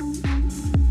Música